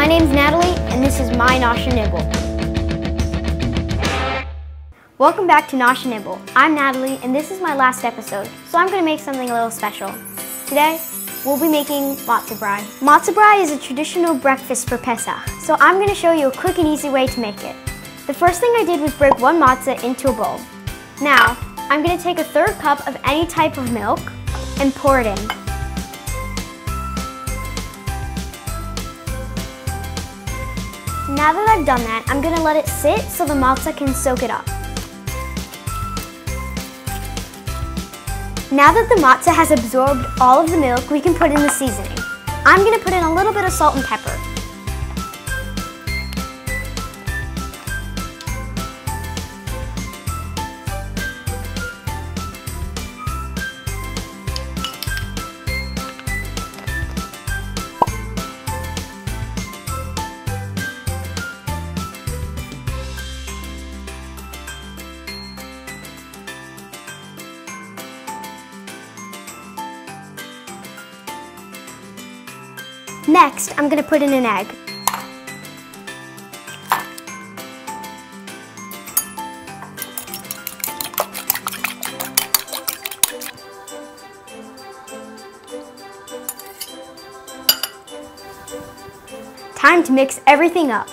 My name's Nathalie, and this is my Nosh and Nibble. Welcome back to Nosh and Nibble. I'm Nathalie, and this is my last episode, so I'm going to make something a little special. Today, we'll be making matzo brei. Matzo brei is a traditional breakfast for Pesach, so I'm going to show you a quick and easy way to make it. The first thing I did was break one matzah into a bowl. Now, I'm going to take a third cup of any type of milk and pour it in. Now that I've done that, I'm to let it sit so the matzah can soak it up. Now that the matzah has absorbed all of the milk, we can put in the seasoning. I'm to put in a little bit of salt and pepper. Next, I'm going to put in an egg. Time to mix everything up.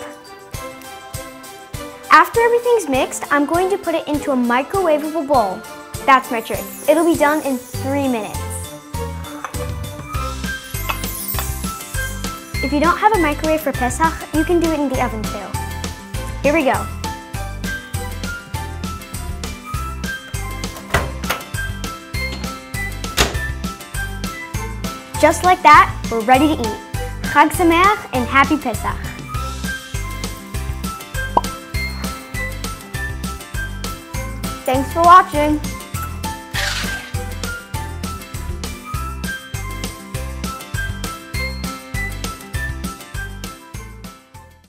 After everything's mixed, I'm going to put it into a microwavable bowl. That's my trick. It'll be done in three minutes. If you don't have a microwave for Pesach, you can do it in the oven too. Here we go. Just like that, we're ready to eat. Chag Sameach and Happy Pesach. Thanks for watching.